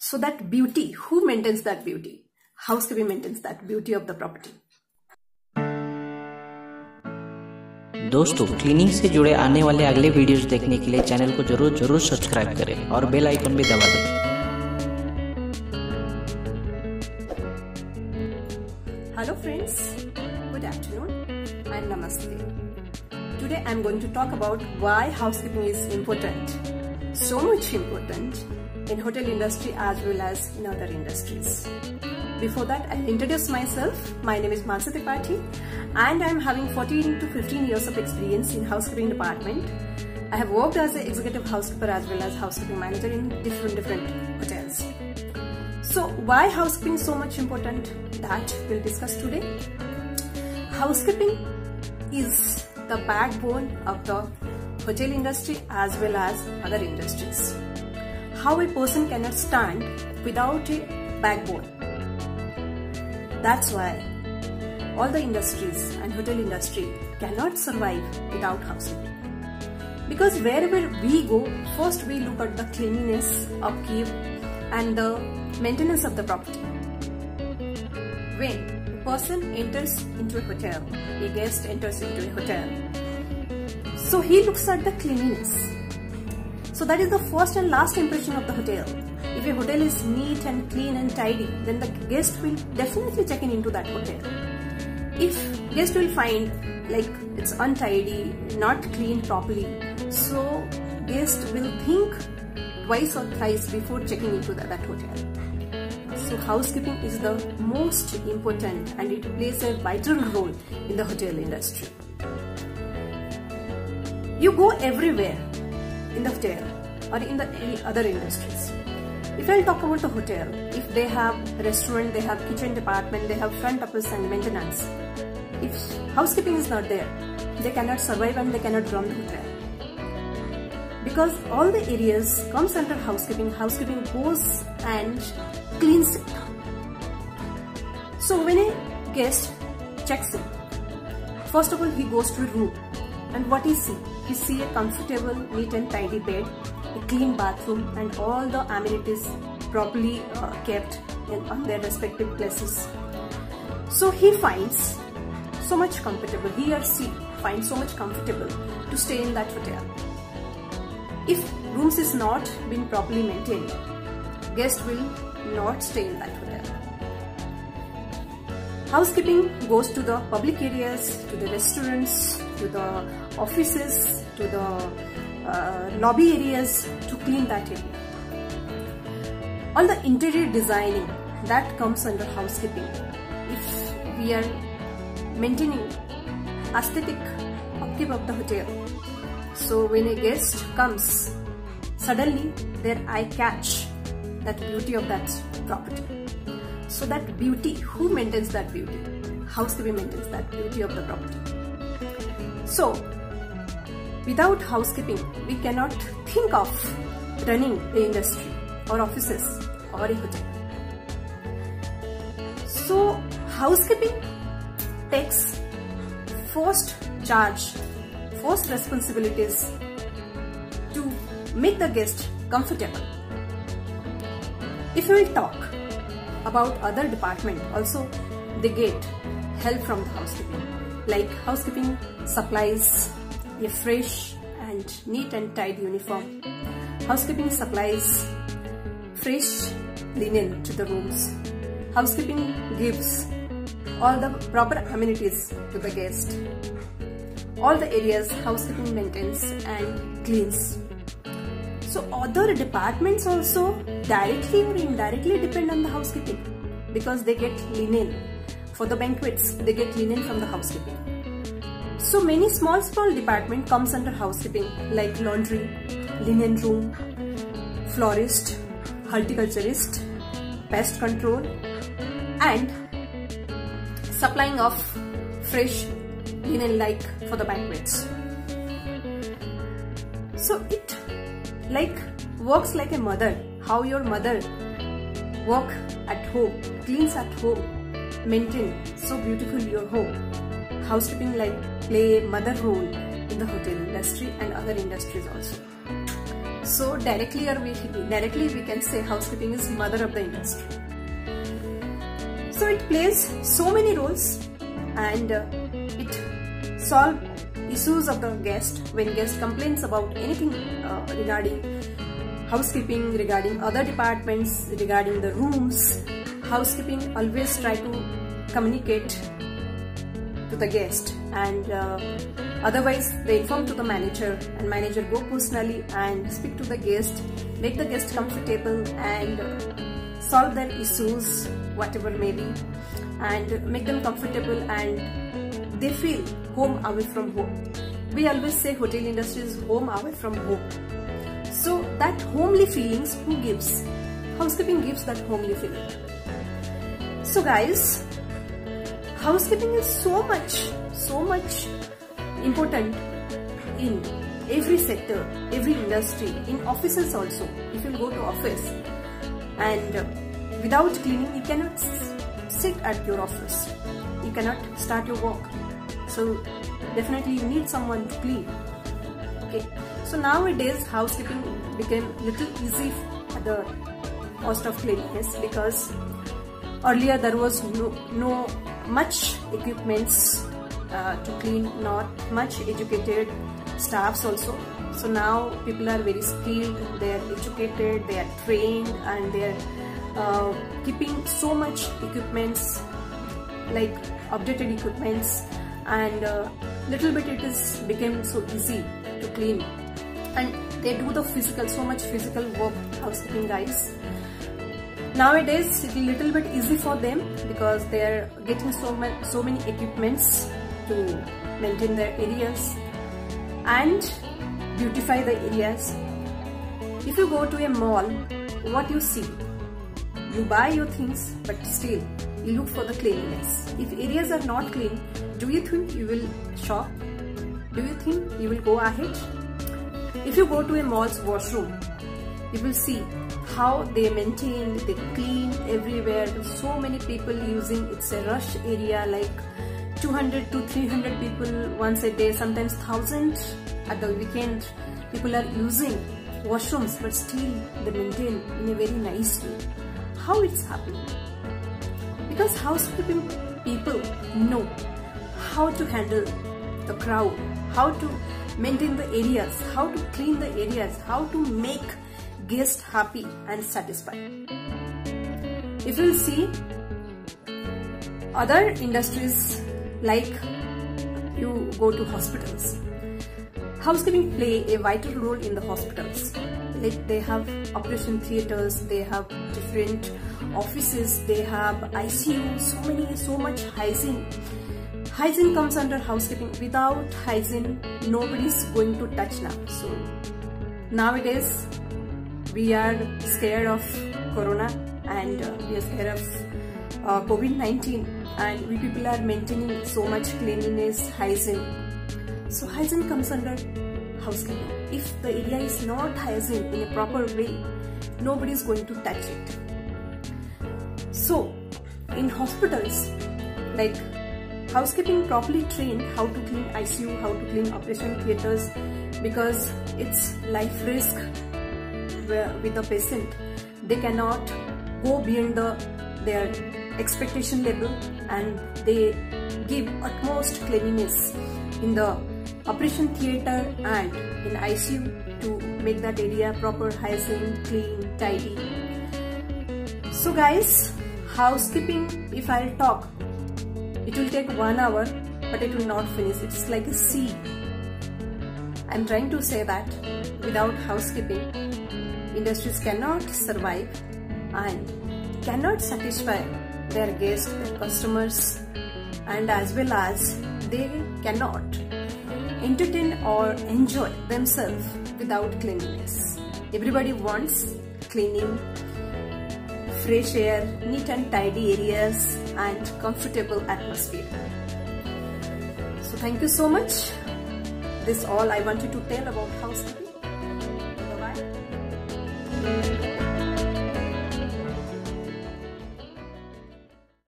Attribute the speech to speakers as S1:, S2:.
S1: So that beauty, who maintains that beauty? Housekeeping maintains that beauty of the property.
S2: दोस्तों cleaning से जुड़े आने वाले अगले वीडियोस देखने के लिए चैनल को जरूर जरूर सब्सक्राइब करें और बेल आइकन भी दबा दें
S1: Hello friends, good afternoon and namaste. Today I am going to talk about why housekeeping is important. So much important in hotel industry as well as in other industries. Before that, I'll introduce myself. My name is Mansa Tripathi and I'm having 14 to 15 years of experience in housekeeping department. I have worked as an executive housekeeper as well as housekeeping manager in different different hotels. So why housekeeping is so much important? That we'll discuss today. Housekeeping is the backbone of the hotel industry as well as other industries. How a person cannot stand without a backbone. That's why all the industries and hotel industry cannot survive without housekeeping. Because wherever we go, first we look at the cleanliness, upkeep and the maintenance of the property. When a person enters into a hotel, a guest enters into a hotel, so he looks at the cleanliness. So that is the first and last impression of the hotel. If a hotel is neat and clean and tidy, then the guest will definitely check in into that hotel. If guest will find like it's untidy, not clean properly, so guest will think twice or thrice before checking into that, that hotel. So housekeeping is the most important and it plays a vital role in the hotel industry. You go everywhere in the hotel or in the any other industries. If I'll talk about the hotel, if they have restaurant, they have kitchen department, they have front office and maintenance. If housekeeping is not there, they cannot survive and they cannot run the hotel. Because all the areas comes under housekeeping, housekeeping goes and cleans it. So when a guest checks in, first of all he goes to a room and what he see? He see a comfortable, neat and tidy bed, a clean bathroom and all the amenities properly uh, kept in, on their respective places. So he finds so much comfortable, he or she finds so much comfortable to stay in that hotel. If rooms is not been properly maintained, guest will not stay in that hotel. Housekeeping goes to the public areas, to the restaurants, to the offices, to the uh, lobby areas to clean that area. All the interior designing that comes under housekeeping. If we are maintaining aesthetic upkeep of the hotel, so when a guest comes, suddenly their eye catch that beauty of that property. So that beauty, who maintains that beauty? Housekeeping maintains that beauty of the property. So, without housekeeping, we cannot think of running the industry or offices or a hotel. So, housekeeping takes first charge, first responsibilities to make the guest comfortable. If we will talk about other department, also they get help from the housekeeping. Like housekeeping supplies a fresh and neat and tidy uniform. Housekeeping supplies fresh linen to the rooms. Housekeeping gives all the proper amenities to the guest. All the areas housekeeping maintains and cleans. So other departments also directly or indirectly depend on the housekeeping because they get linen. For the banquets, they get linen from the housekeeping. So many small small department comes under housekeeping like laundry, linen room, florist, horticulturist, pest control and supplying of fresh linen like for the banquets. So it like works like a mother. How your mother work at home cleans at home maintain so beautiful your home. Housekeeping like play mother role in the hotel industry and other industries also. So directly or we directly we can say housekeeping is mother of the industry. So it plays so many roles and uh, it solve issues of the guest when guest complains about anything uh, regarding housekeeping, regarding other departments, regarding the rooms. Housekeeping always try to communicate to the guest and uh, otherwise they inform to the manager and manager go personally and speak to the guest make the guest comfortable and solve their issues whatever may be and make them comfortable and they feel home away from home. We always say hotel industry is home away from home. So that homely feelings who gives? Housekeeping gives that homely feeling. So guys housekeeping is so much so much important in every sector every industry in offices also. If you go to office and uh, without cleaning you cannot sit at your office. You cannot start your work so definitely you need someone to clean okay. So nowadays housekeeping became little easy at the cost of cleanliness because earlier there was no, no much equipments uh, to clean not much educated staffs also. So now people are very skilled they are educated they are trained and they are uh, keeping so much equipments like updated equipments and uh, little bit it is became so easy to clean. And they do the physical so much physical work housekeeping guys. Nowadays it's a little bit easy for them because they are getting so much so many equipments to maintain their areas and beautify the areas. If you go to a mall what you see? You buy your things but still look for the cleanliness if areas are not clean do you think you will shop do you think you will go ahead if you go to a mall's washroom you will see how they maintain, they clean everywhere. So many people using, it's a rush area like 200 to 300 people once a day, sometimes 1000 at the weekend. People are using washrooms but still they maintain in a very nice way. How it's happening? Because housekeeping people know how to handle the crowd, how to maintain the areas, how to clean the areas, how to make guests happy and satisfied. If you see other industries like you go to hospitals, housekeeping play a vital role in the hospitals. Like they have operation theaters, they have different offices, they have ICU, so many, so much hygiene. Hygiene comes under housekeeping. Without hygiene, nobody's going to touch now. So nowadays, we are scared of corona and uh, we are scared of uh, covid-19 and we people are maintaining so much cleanliness hygiene so hygiene comes under housekeeping if the area is not hygiene in a proper way nobody is going to touch it in hospitals like housekeeping properly trained how to clean icu how to clean operation theaters because it's life risk with the patient. They cannot go beyond the their expectation level and they give utmost cleanliness in the operation theater and in ICU to make that area proper hygiene clean tidy. So guys housekeeping if I'll talk it will take one hour but it will not finish it's like a sea I'm trying to say that without housekeeping industries cannot survive and cannot satisfy their guests, their customers and as well as they cannot entertain or enjoy themselves without cleanliness. Everybody wants cleaning, fresh air, neat and tidy areas and comfortable atmosphere. So thank you so much. This all I wanted to tell about housekeeping. Bye-bye.